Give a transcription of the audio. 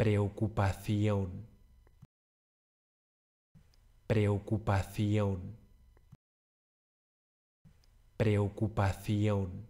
preocupación, preocupación, preocupación.